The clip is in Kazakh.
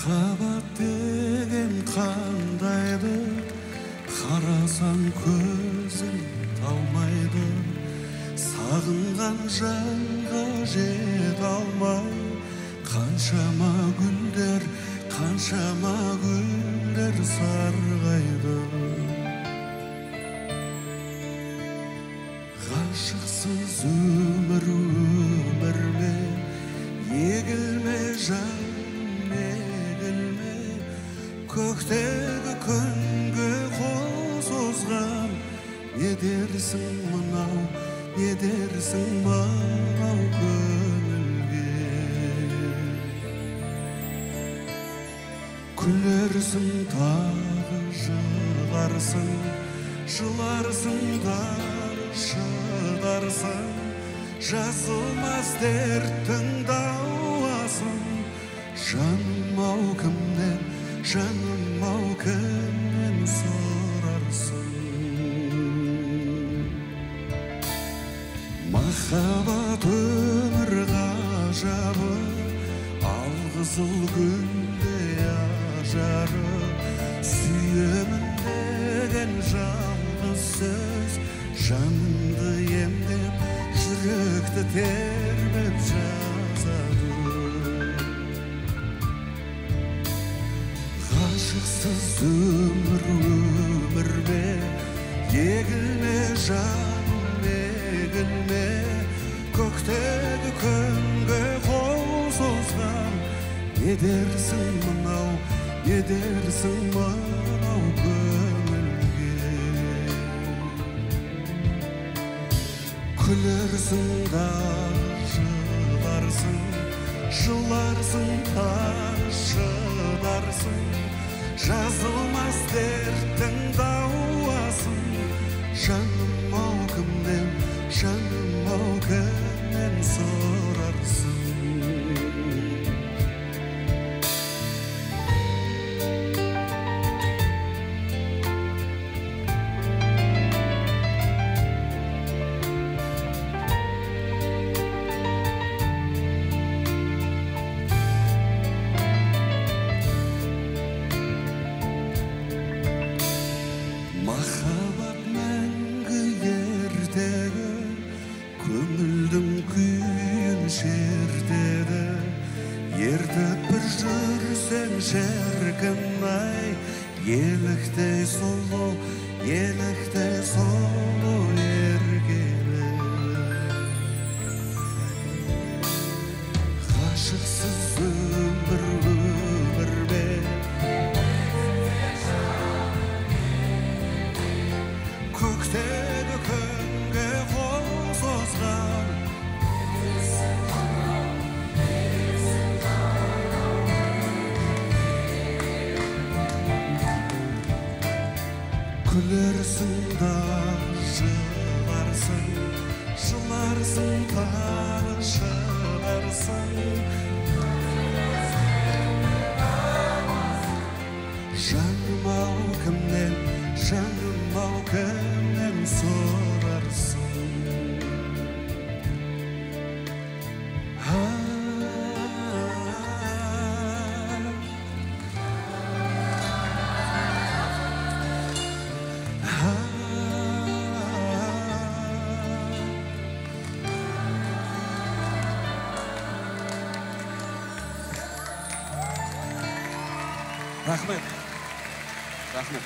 махаббат деген қандайды қарасаң көзің талмайды. Сағынған жанға жете алмай қаншама гүлдер қаншама гүлдер сарғайды. Ғашықсыз көктегі күнге қол созған не дерсің мынау не дерсің мынау көңілге. Күлерсің тағы жыларсың жыларсың тағы шыдарсың. Жазылмас дерттің дауасын жаным ау кімнен жаным ау кімнен сұрарсың махаббат өмір ғажабы алқызыл гүлдей ажары сүйемін деген жалғыз сөз жанымды емдеп жүректі тербеп жазады өмір өмір ме егілме жаным егілме көктегі күнге қол созған не дерсің мынау не дерсің мынау көңілге күлерсің да жыларсың жыларсың да шыдарсың жазылмас жаным ау кімнен sem sérgan mæ Ég legt eða svo, ég legt күлерсің да жыларсың жыларсың тағы шыдарсың жаным ау кімнен жаным ау кімнен сұрарсың рахмет. Рахмет